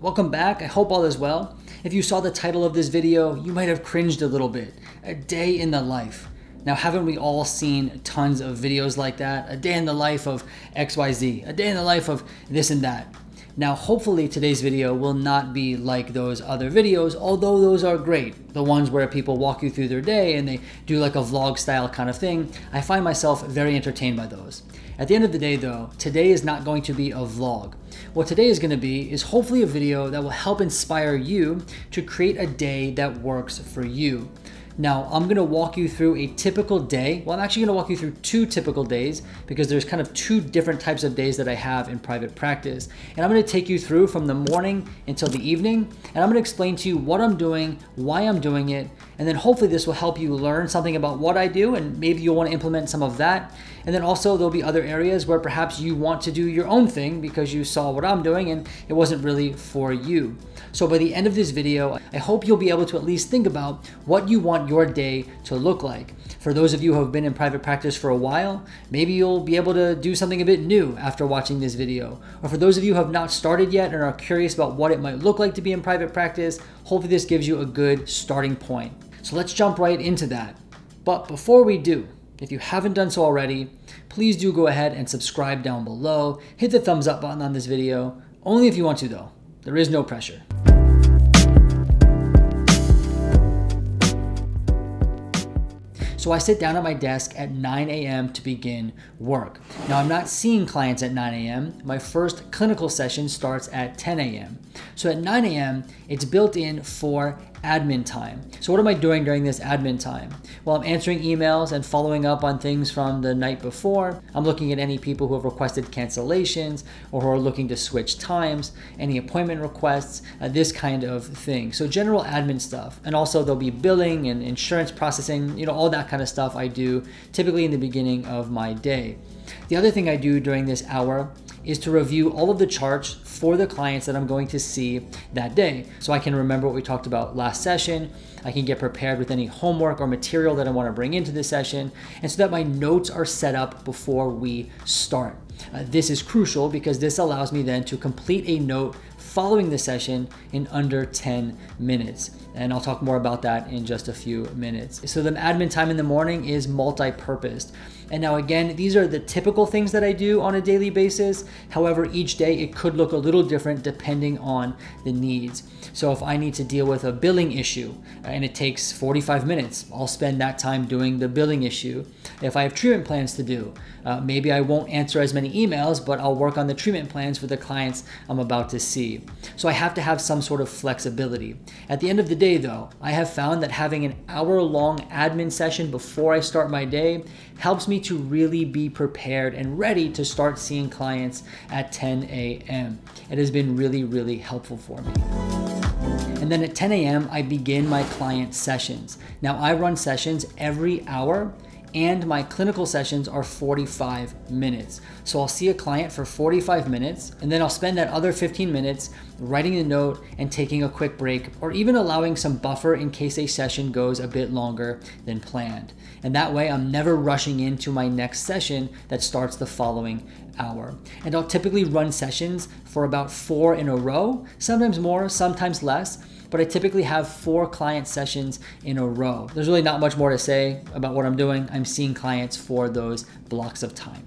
Welcome back, I hope all is well. If you saw the title of this video, you might have cringed a little bit. A day in the life. Now, haven't we all seen tons of videos like that? A day in the life of XYZ, a day in the life of this and that. Now, hopefully today's video will not be like those other videos, although those are great. The ones where people walk you through their day and they do like a vlog style kind of thing. I find myself very entertained by those. At the end of the day though, today is not going to be a vlog. What today is gonna be is hopefully a video that will help inspire you to create a day that works for you. Now, I'm gonna walk you through a typical day. Well, I'm actually gonna walk you through two typical days because there's kind of two different types of days that I have in private practice. And I'm gonna take you through from the morning until the evening, and I'm gonna explain to you what I'm doing, why I'm doing it, and then hopefully this will help you learn something about what I do, and maybe you'll wanna implement some of that. And then also there'll be other areas where perhaps you want to do your own thing because you saw what I'm doing and it wasn't really for you. So by the end of this video, I hope you'll be able to at least think about what you want your day to look like. For those of you who have been in private practice for a while, maybe you'll be able to do something a bit new after watching this video. Or for those of you who have not started yet and are curious about what it might look like to be in private practice, hopefully this gives you a good starting point. So let's jump right into that. But before we do, if you haven't done so already, please do go ahead and subscribe down below. Hit the thumbs up button on this video, only if you want to though. There is no pressure. So I sit down at my desk at 9 a.m. to begin work. Now I'm not seeing clients at 9 a.m. My first clinical session starts at 10 a.m. So at 9 a.m., it's built in for admin time. So what am I doing during this admin time? Well, I'm answering emails and following up on things from the night before. I'm looking at any people who have requested cancellations or who are looking to switch times, any appointment requests, uh, this kind of thing. So general admin stuff. And also there'll be billing and insurance processing, you know, all that kind of stuff I do typically in the beginning of my day. The other thing I do during this hour is to review all of the charts for the clients that I'm going to see that day. So I can remember what we talked about last session. I can get prepared with any homework or material that I want to bring into the session, and so that my notes are set up before we start. Uh, this is crucial because this allows me then to complete a note following the session in under 10 minutes. And I'll talk more about that in just a few minutes. So the admin time in the morning is multi-purposed. And now again, these are the typical things that I do on a daily basis. However, each day it could look a little different depending on the needs. So if I need to deal with a billing issue and it takes 45 minutes, I'll spend that time doing the billing issue. If I have treatment plans to do, uh, maybe I won't answer as many emails, but I'll work on the treatment plans for the clients I'm about to see. So I have to have some sort of flexibility. At the end of the day though, I have found that having an hour long admin session before I start my day helps me to really be prepared and ready to start seeing clients at 10 a.m. It has been really, really helpful for me. And then at 10 a.m., I begin my client sessions. Now, I run sessions every hour and my clinical sessions are 45 minutes. So I'll see a client for 45 minutes and then I'll spend that other 15 minutes writing a note and taking a quick break or even allowing some buffer in case a session goes a bit longer than planned. And that way I'm never rushing into my next session that starts the following hour. And I'll typically run sessions for about four in a row, sometimes more, sometimes less but I typically have four client sessions in a row. There's really not much more to say about what I'm doing. I'm seeing clients for those blocks of time.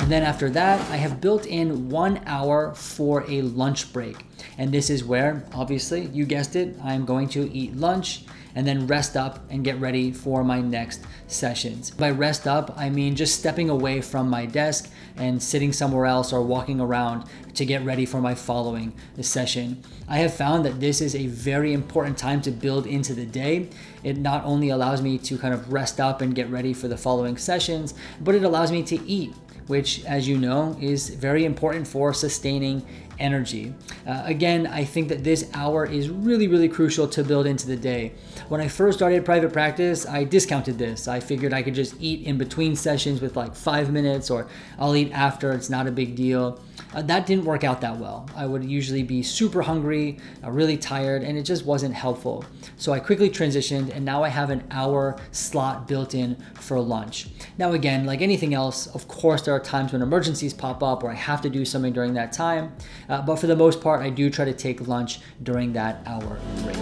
And then after that, I have built in one hour for a lunch break. And this is where, obviously, you guessed it, I'm going to eat lunch and then rest up and get ready for my next sessions. By rest up, I mean just stepping away from my desk and sitting somewhere else or walking around to get ready for my following session. I have found that this is a very important time to build into the day. It not only allows me to kind of rest up and get ready for the following sessions, but it allows me to eat which, as you know, is very important for sustaining energy. Uh, again, I think that this hour is really, really crucial to build into the day. When I first started private practice, I discounted this. I figured I could just eat in between sessions with like five minutes, or I'll eat after, it's not a big deal. Uh, that didn't work out that well. I would usually be super hungry, uh, really tired, and it just wasn't helpful. So I quickly transitioned, and now I have an hour slot built in for lunch. Now, again, like anything else, of course, there are times when emergencies pop up or I have to do something during that time. Uh, but for the most part, I do try to take lunch during that hour break.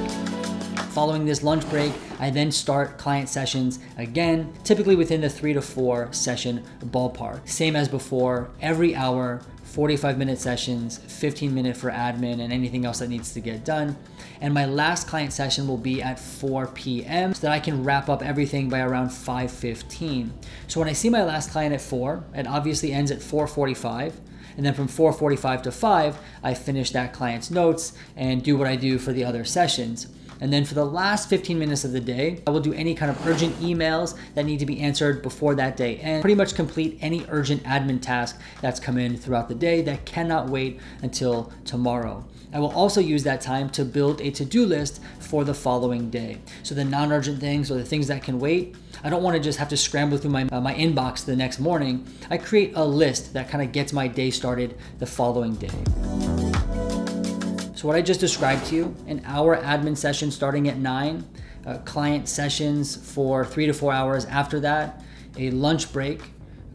Following this lunch break, I then start client sessions again, typically within the three to four session ballpark. Same as before, every hour, 45 minute sessions, 15 minute for admin and anything else that needs to get done. And my last client session will be at 4 p.m. so that I can wrap up everything by around 5:15. So when I see my last client at 4, it obviously ends at 4:45 and then from 4:45 to 5, I finish that client's notes and do what I do for the other sessions. And then for the last 15 minutes of the day, I will do any kind of urgent emails that need to be answered before that day and pretty much complete any urgent admin task that's come in throughout the day that cannot wait until tomorrow. I will also use that time to build a to-do list for the following day. So the non-urgent things or the things that can wait, I don't want to just have to scramble through my, uh, my inbox the next morning. I create a list that kind of gets my day started the following day. So what I just described to you, an hour admin session starting at nine, uh, client sessions for three to four hours after that, a lunch break,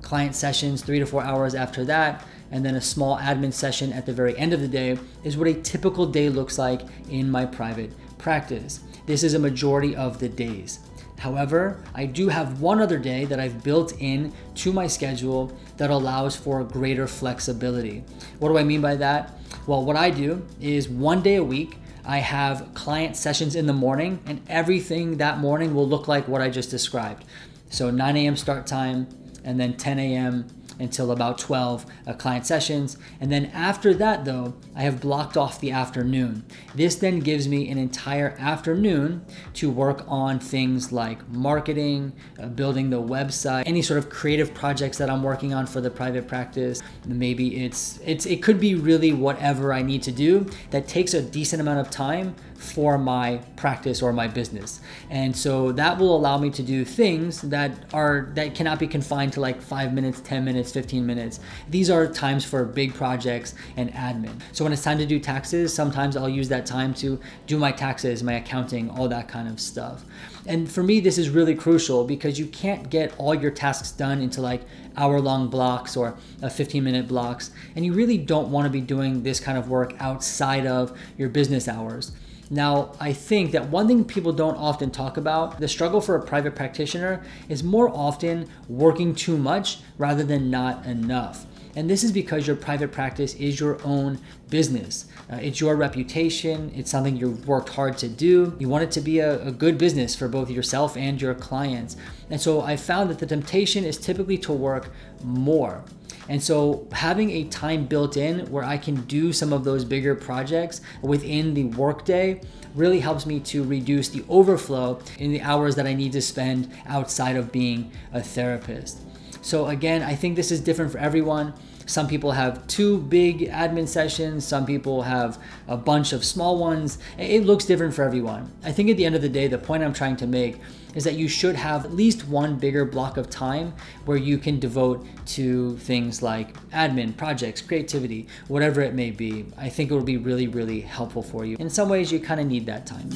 client sessions three to four hours after that, and then a small admin session at the very end of the day is what a typical day looks like in my private practice. This is a majority of the days. However, I do have one other day that I've built in to my schedule that allows for greater flexibility. What do I mean by that? Well, what I do is one day a week, I have client sessions in the morning, and everything that morning will look like what I just described. So 9 a.m. start time, and then 10 a.m until about 12 uh, client sessions. And then after that, though, I have blocked off the afternoon. This then gives me an entire afternoon to work on things like marketing, uh, building the website, any sort of creative projects that I'm working on for the private practice. Maybe it's it's it could be really whatever I need to do that takes a decent amount of time for my practice or my business. And so that will allow me to do things that are that cannot be confined to like 5 minutes, 10 minutes, 15 minutes. These are times for big projects and admin. So when it's time to do taxes, sometimes I'll use that time to do my taxes, my accounting, all that kind of stuff. And for me this is really crucial because you can't get all your tasks done into like hour long blocks or uh, 15 minute blocks and you really don't want to be doing this kind of work outside of your business hours. Now, I think that one thing people don't often talk about, the struggle for a private practitioner is more often working too much rather than not enough. And this is because your private practice is your own business. Uh, it's your reputation. It's something you've worked hard to do. You want it to be a, a good business for both yourself and your clients. And so I found that the temptation is typically to work more. And so having a time built in where I can do some of those bigger projects within the workday really helps me to reduce the overflow in the hours that I need to spend outside of being a therapist. So again, I think this is different for everyone. Some people have two big admin sessions, some people have a bunch of small ones. It looks different for everyone. I think at the end of the day, the point I'm trying to make is that you should have at least one bigger block of time where you can devote to things like admin, projects, creativity, whatever it may be. I think it will be really, really helpful for you. In some ways, you kind of need that time.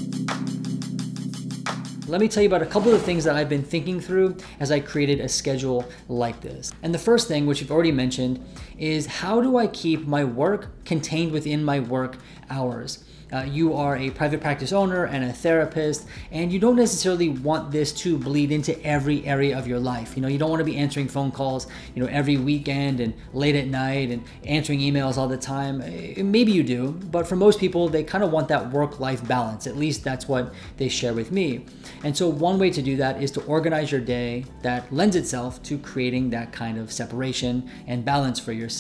Let me tell you about a couple of things that I've been thinking through as I created a schedule like this. And the first thing, which you've already mentioned, is how do I keep my work contained within my work hours? uh, you are a private practice owner and a therapist, and you don't necessarily want this to bleed into every area of your life. You know, you don't want to be answering phone calls, you know, every weekend and late at night and answering emails all the time. Eh, maybe you do, but for most people, they kind of want that work-life balance. At least that's what they share with me. And so one way to do that is to organize your day that lends itself to creating that kind of separation and balance for yourself.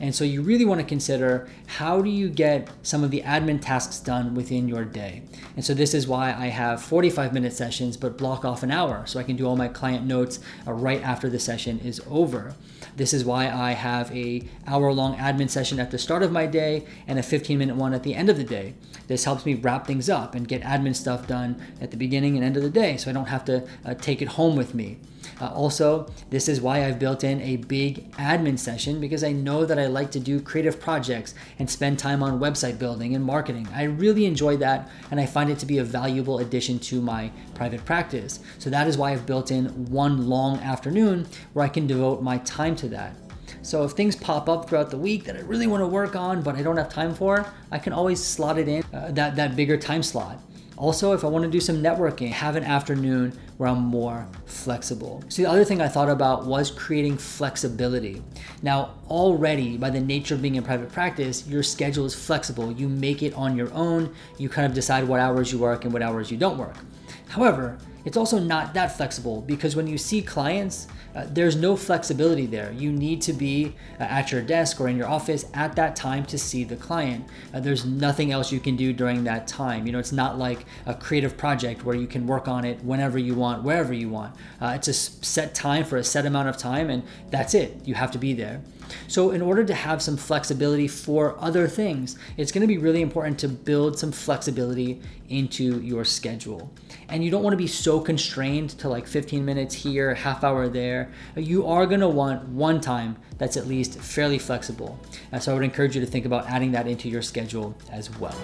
And so you really want to consider how do you get some of the admin tasks done within your day. And so this is why I have 45 minute sessions, but block off an hour so I can do all my client notes uh, right after the session is over. This is why I have a hour long admin session at the start of my day and a 15 minute one at the end of the day. This helps me wrap things up and get admin stuff done at the beginning and end of the day so I don't have to uh, take it home with me. Uh, also, this is why I've built in a big admin session because I know that I like to do creative projects and spend time on website building and marketing. I really enjoy that and I find it to be a valuable addition to my private practice. So that is why I've built in one long afternoon where I can devote my time to that. So if things pop up throughout the week that I really want to work on, but I don't have time for, I can always slot it in uh, that, that bigger time slot. Also, if I want to do some networking, have an afternoon where I'm more flexible. So the other thing I thought about was creating flexibility. Now, already by the nature of being in private practice, your schedule is flexible. You make it on your own. You kind of decide what hours you work and what hours you don't work. However, it's also not that flexible because when you see clients, uh, there's no flexibility there. You need to be uh, at your desk or in your office at that time to see the client. Uh, there's nothing else you can do during that time. You know, it's not like a creative project where you can work on it whenever you want, wherever you want. Uh, it's a set time for a set amount of time, and that's it. You have to be there. So, in order to have some flexibility for other things, it's going to be really important to build some flexibility into your schedule. And you don't want to be so constrained to like 15 minutes here, half hour there. You are going to want one time that's at least fairly flexible. And so, I would encourage you to think about adding that into your schedule as well.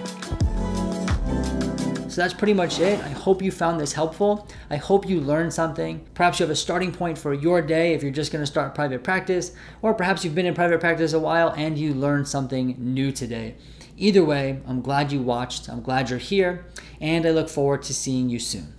So that's pretty much it. I hope you found this helpful. I hope you learned something. Perhaps you have a starting point for your day if you're just going to start private practice, or perhaps you've been in private practice a while and you learned something new today. Either way, I'm glad you watched. I'm glad you're here, and I look forward to seeing you soon.